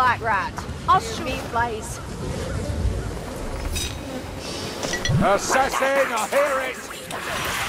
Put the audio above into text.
like rat. I'll shoot me. Assassin, I hear it!